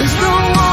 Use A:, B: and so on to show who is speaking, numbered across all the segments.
A: There's no
B: one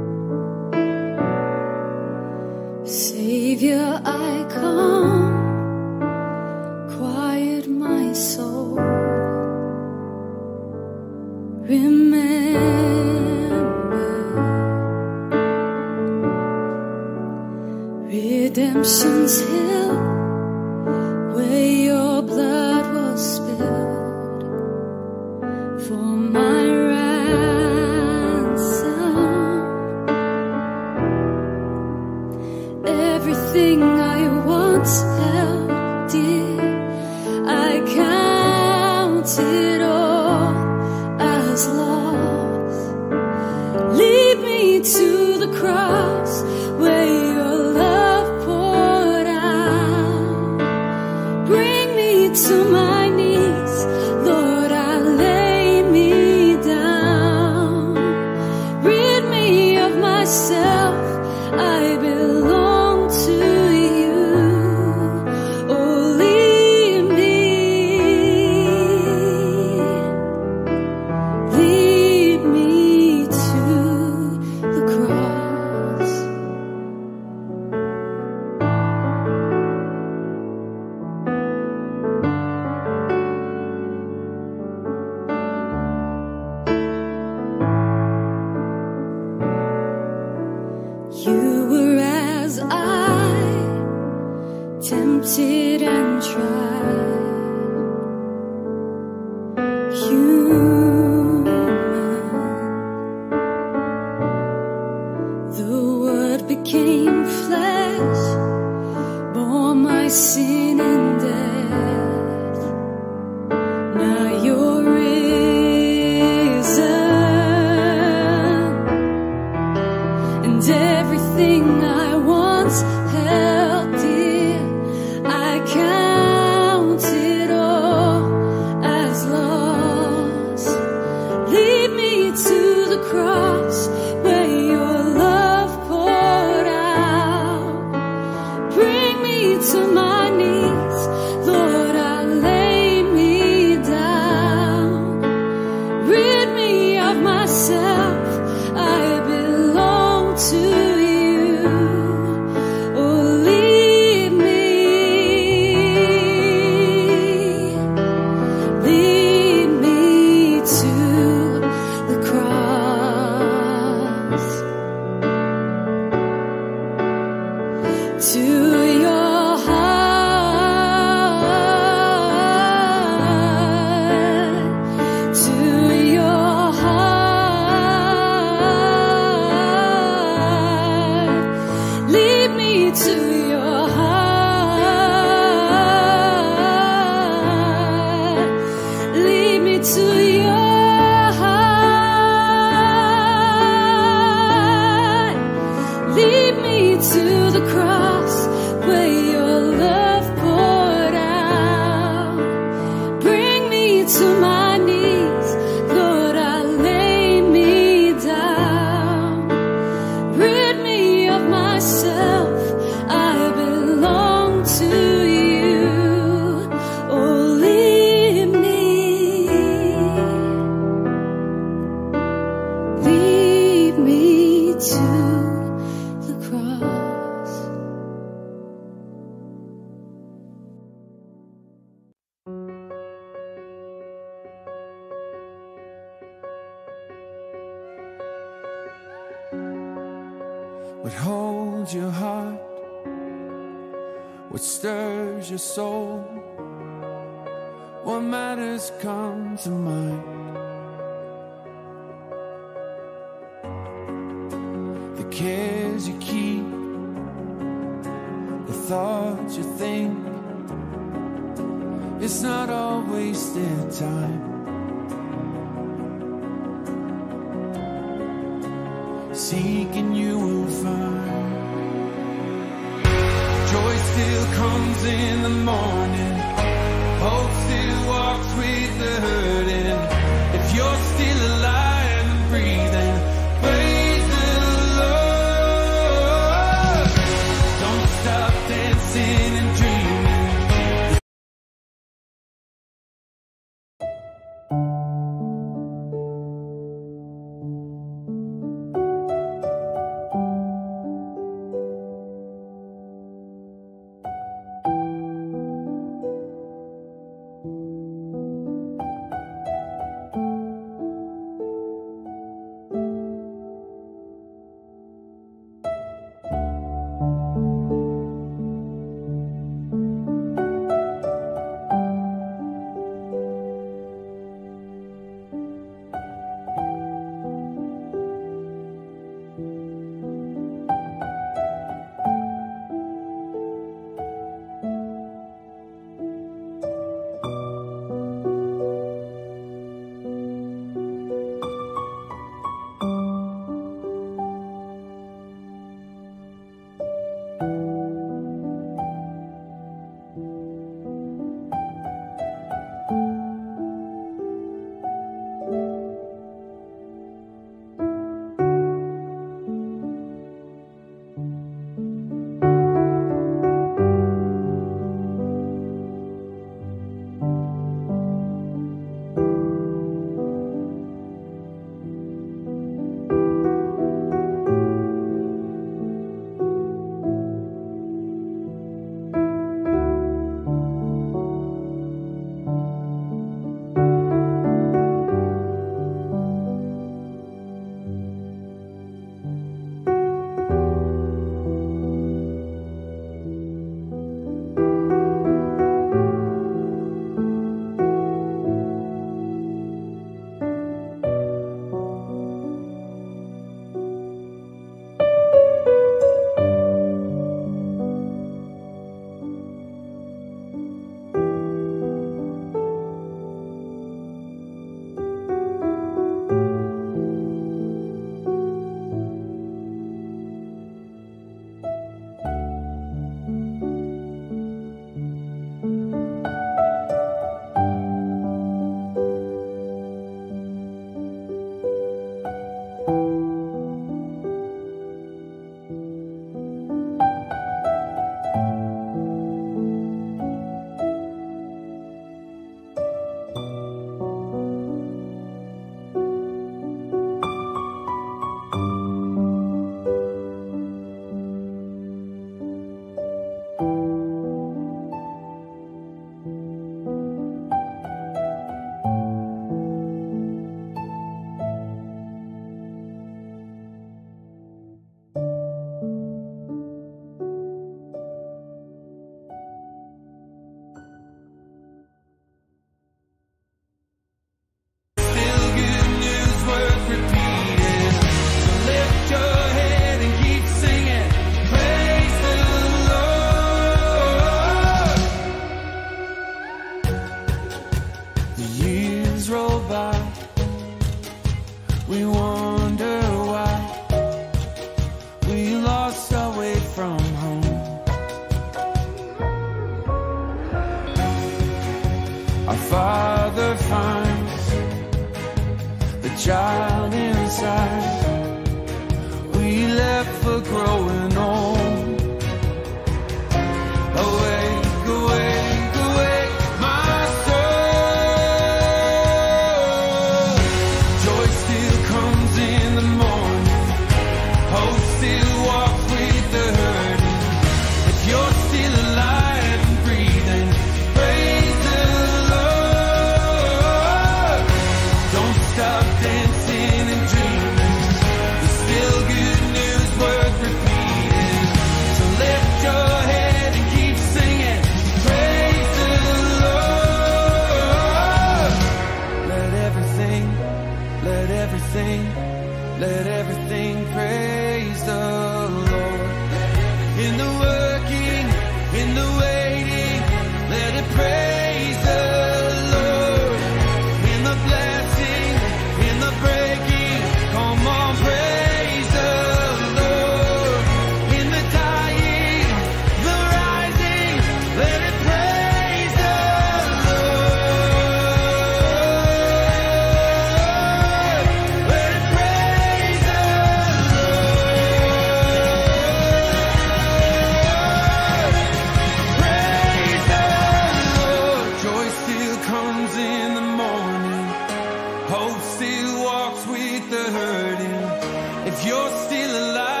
B: the
A: hurting. If you're still alive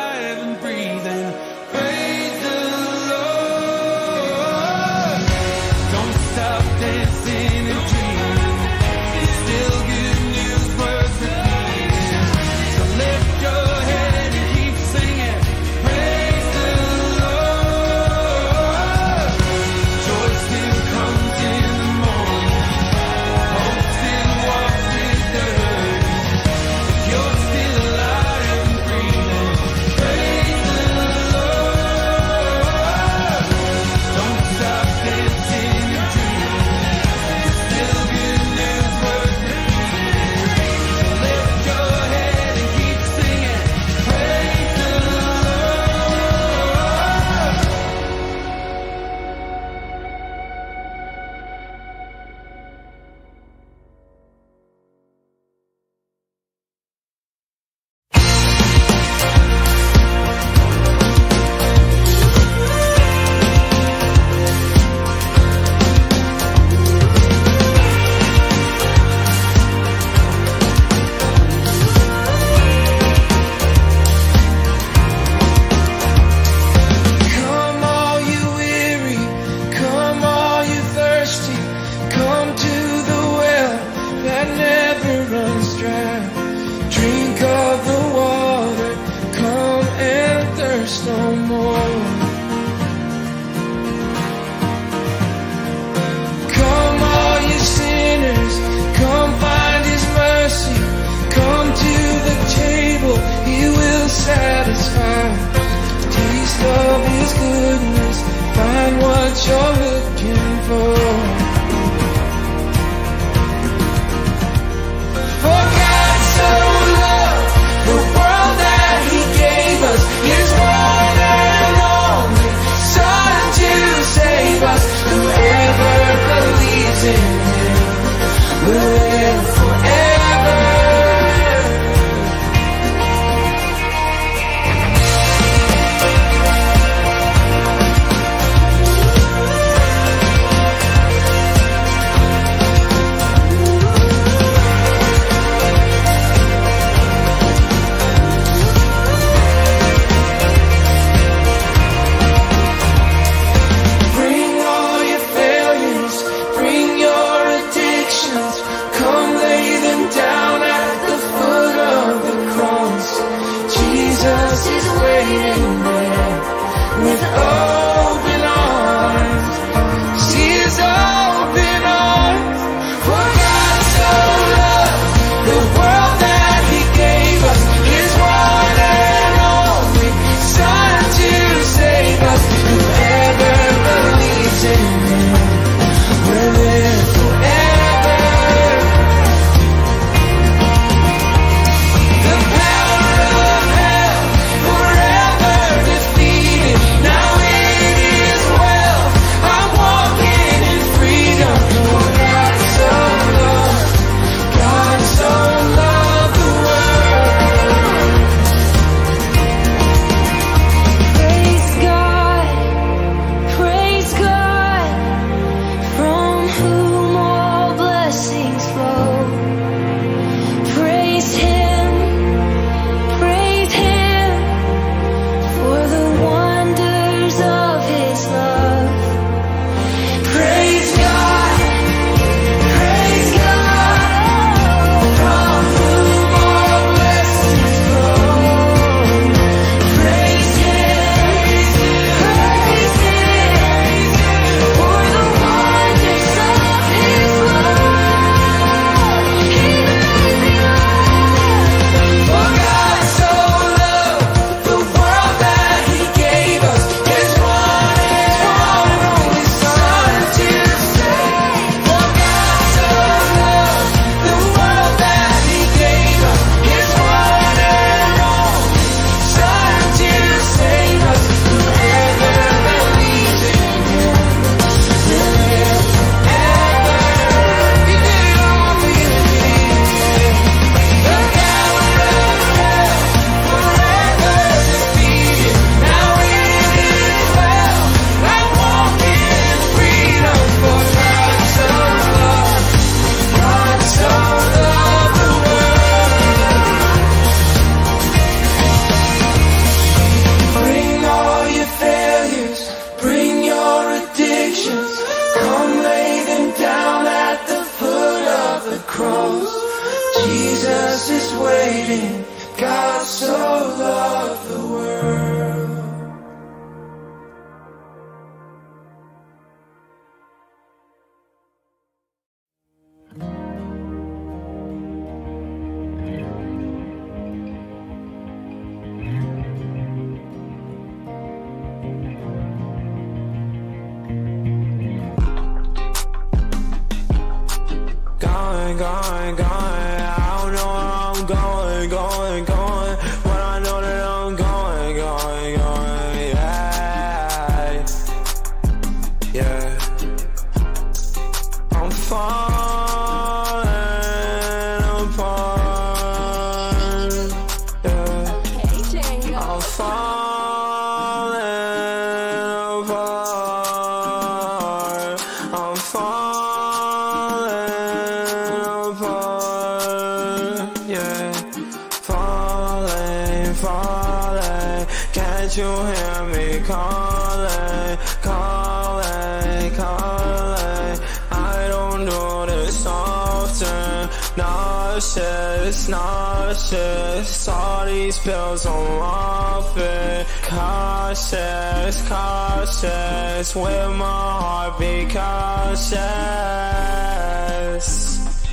C: Can't you hear me calling, calling, calling? I don't do this often. Nauseous, nauseous. All these pills off it. Cautious, cautious. With my heart be cautious.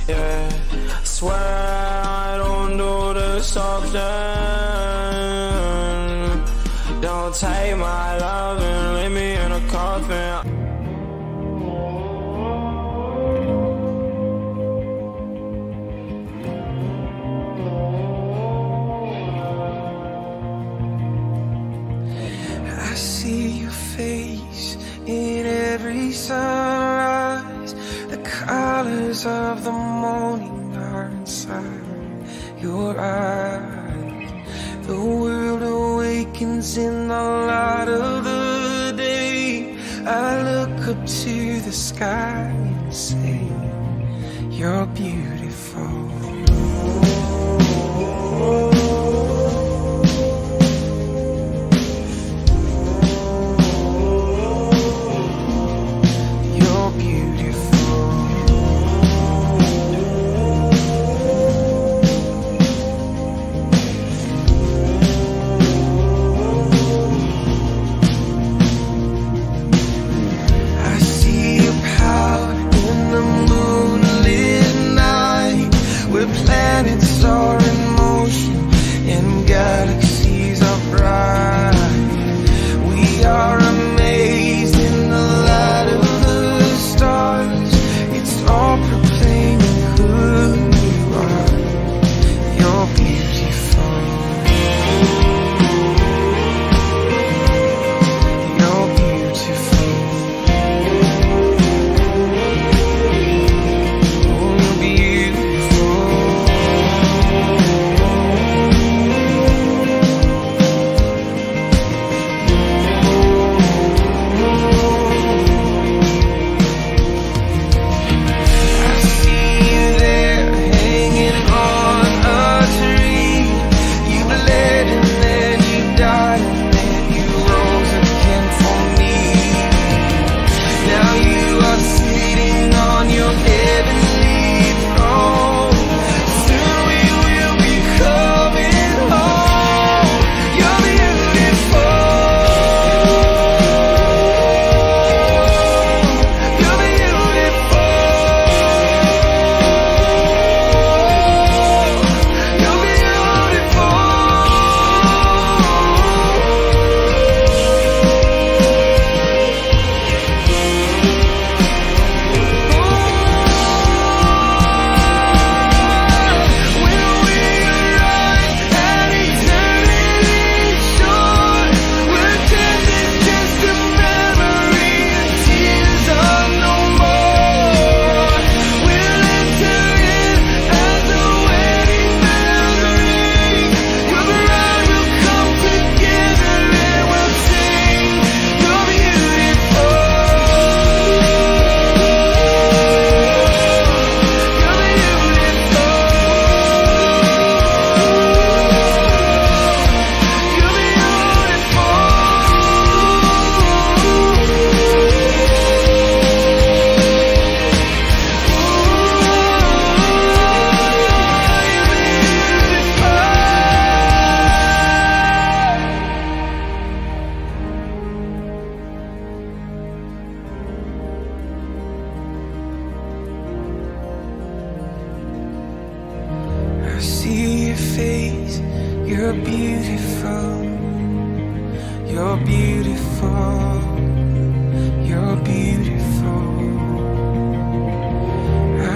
C: Yeah. Swear I don't do this often. Don't take my love and leave me in a coffin.
D: I see your face in every sunrise. The colors of the morning are inside your eyes. The world in the light of the day. I look up to the sky and say, You're beautiful. your
A: face. You're beautiful. You're beautiful. You're beautiful.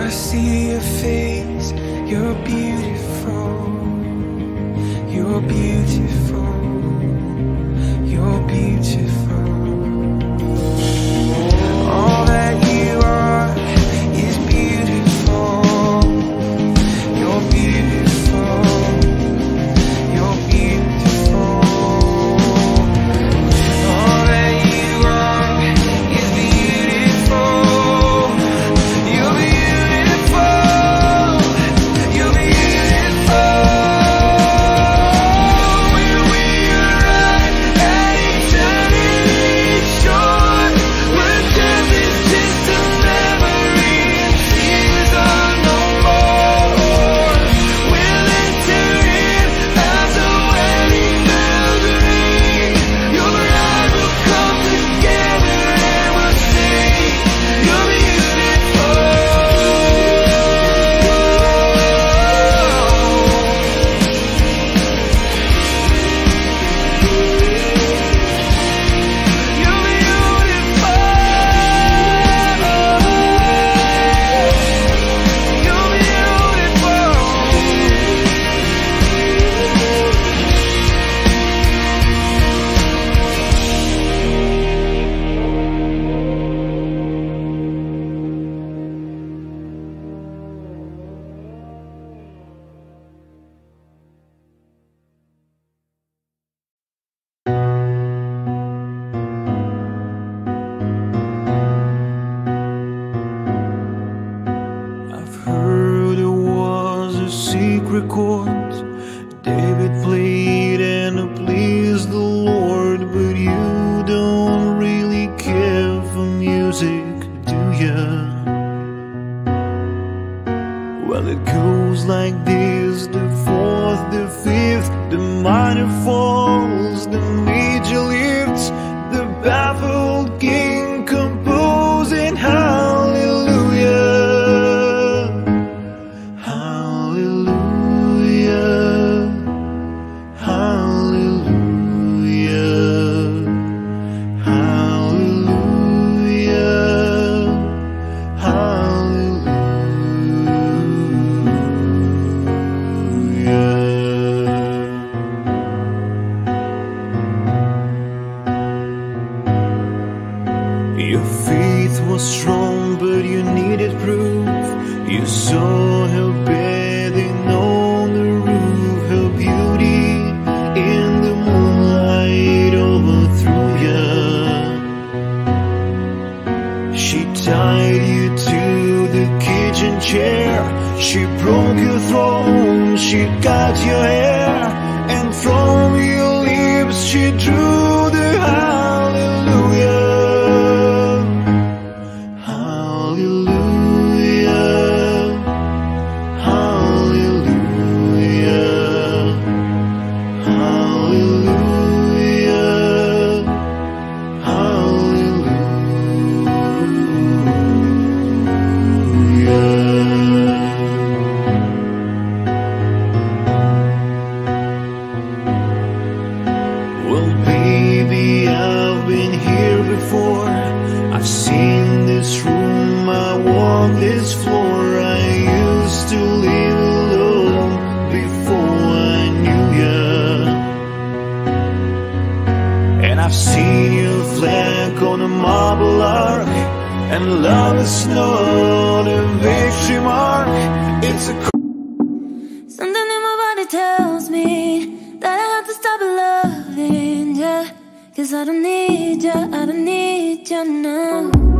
A: I see your face. You're beautiful. music, do ya? Well, it goes like this the fourth, the fifth, the minor fourth. It's a
B: Something in my body tells me that I have to stop loving ya. Cause I don't need ya, I don't need ya now.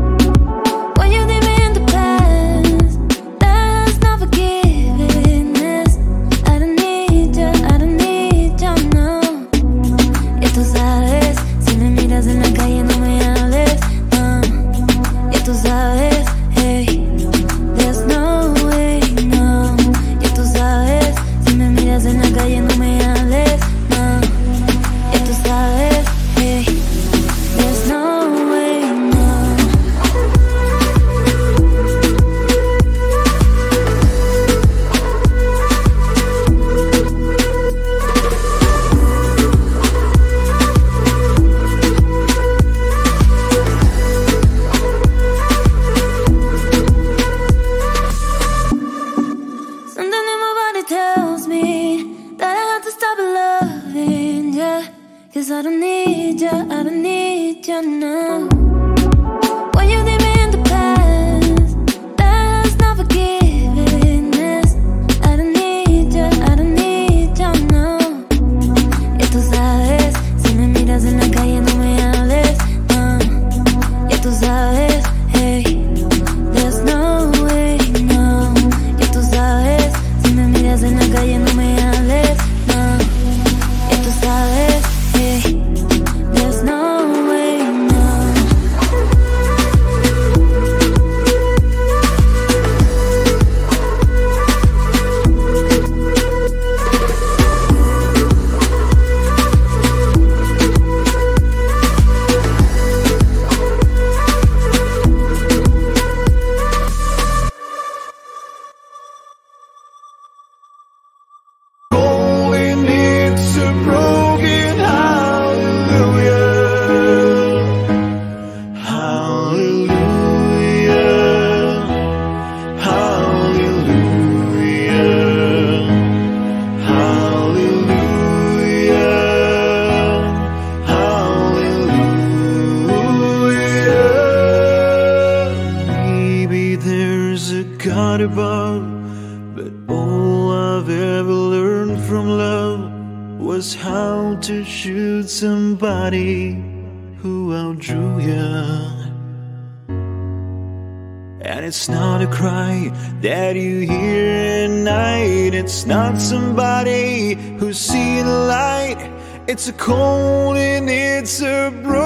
A: It's not somebody who's seen the light. It's a cold and it's a broken.